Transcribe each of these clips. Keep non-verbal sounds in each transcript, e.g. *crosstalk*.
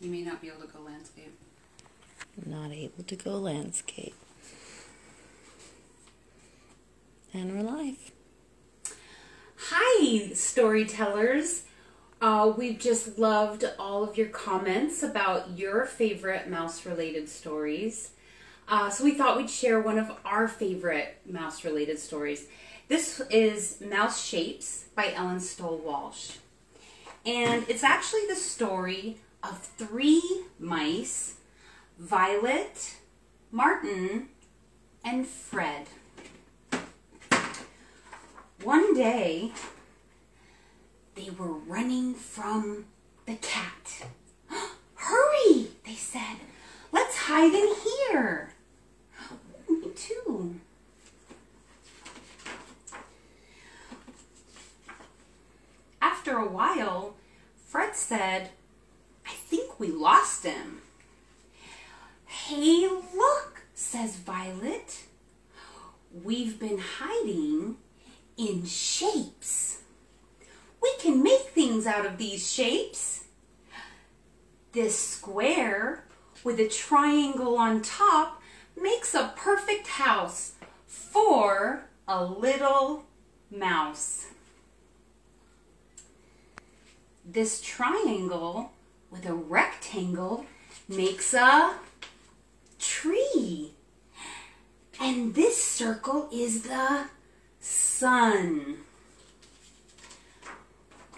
You may not be able to go landscape. Not able to go landscape. And we're live. Hi, storytellers. Uh, we've just loved all of your comments about your favorite mouse related stories. Uh, so we thought we'd share one of our favorite mouse related stories. This is Mouse Shapes by Ellen Stoll Walsh. And it's actually the story of three mice Violet, Martin, and Fred. One day, they were running from the cat. *gasps* Hurry, they said. Let's hide in here. Me too. After a while, Fred said, we lost him. Hey, look, says Violet. We've been hiding in shapes. We can make things out of these shapes. This square with a triangle on top makes a perfect house for a little mouse. This triangle with a rectangle makes a tree. And this circle is the sun.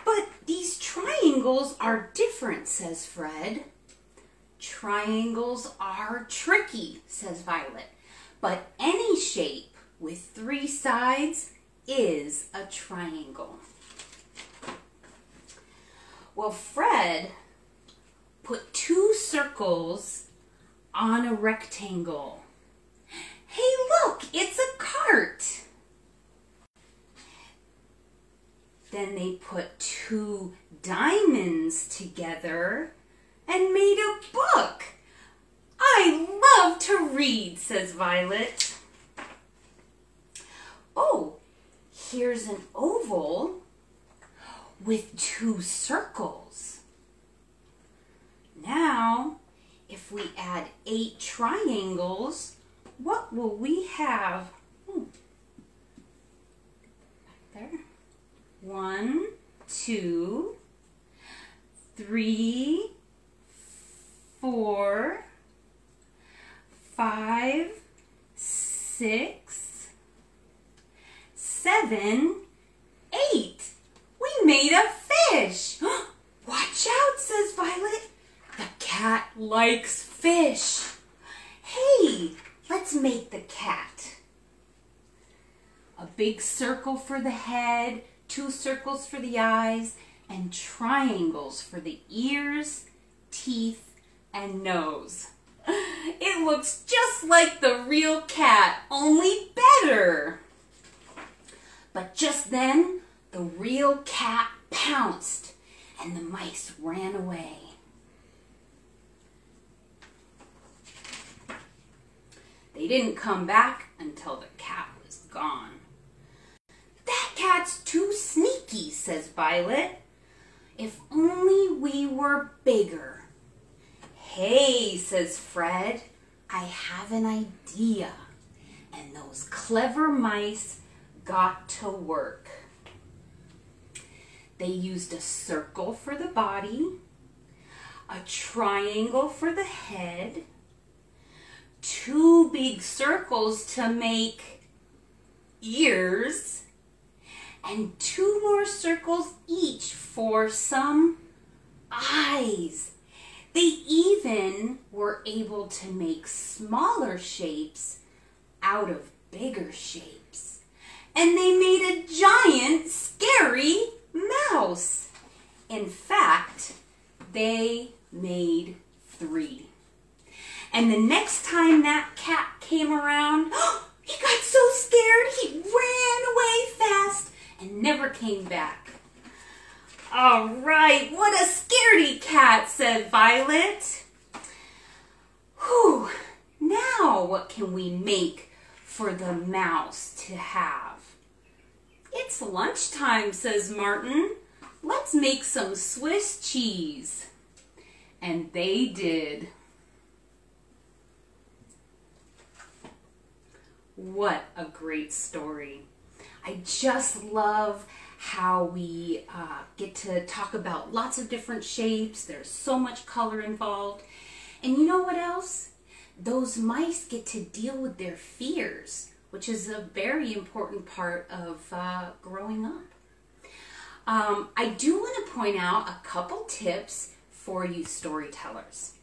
But these triangles are different, says Fred. Triangles are tricky, says Violet. But any shape with three sides is a triangle. Well, Fred put two circles on a rectangle. Hey, look, it's a cart. Then they put two diamonds together and made a book. I love to read, says Violet. Oh, here's an oval with two circles. Now, if we add eight triangles, what will we have? Hmm. Back there. One, two, three, four, five, six, seven, eight. We made a fish. *gasps* Watch out, says Violet. Cat likes fish. Hey, let's make the cat. A big circle for the head, two circles for the eyes, and triangles for the ears, teeth, and nose. *laughs* It looks just like the real cat, only better. But just then, the real cat pounced and the mice ran away. They didn't come back until the cat was gone. That cat's too sneaky, says Violet. If only we were bigger. Hey, says Fred, I have an idea. And those clever mice got to work. They used a circle for the body, a triangle for the head, two big circles to make ears, and two more circles each for some eyes. They even were able to make smaller shapes out of bigger shapes. And they made a giant, scary mouse. In fact, they made three. And the next time that cat came around, *gasps* he got so scared he ran away fast and never came back. All right, what a scaredy cat, said Violet. Whew, now what can we make for the mouse to have? It's lunchtime, says Martin. Let's make some Swiss cheese. And they did. What a great story. I just love how we uh, get to talk about lots of different shapes. There's so much color involved. And you know what else? Those mice get to deal with their fears, which is a very important part of uh, growing up. Um, I do want to point out a couple tips for you storytellers.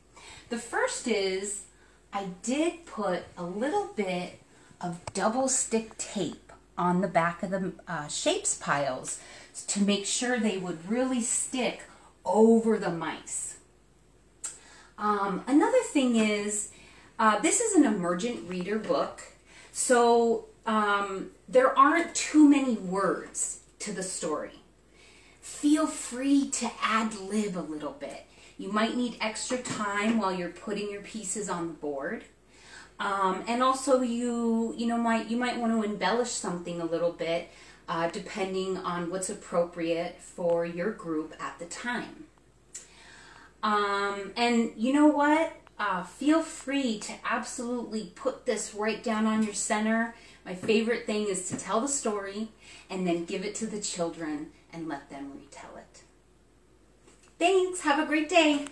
The first is I did put a little bit of double stick tape on the back of the uh, shapes piles to make sure they would really stick over the mice. Um, another thing is, uh, this is an emergent reader book, so um, there aren't too many words to the story. Feel free to ad lib a little bit. You might need extra time while you're putting your pieces on the board. Um, and also you you know might you might want to embellish something a little bit uh, depending on what's appropriate for your group at the time. Um, and you know what? Uh, feel free to absolutely put this right down on your center. My favorite thing is to tell the story and then give it to the children and let them retell it. Thanks. Have a great day.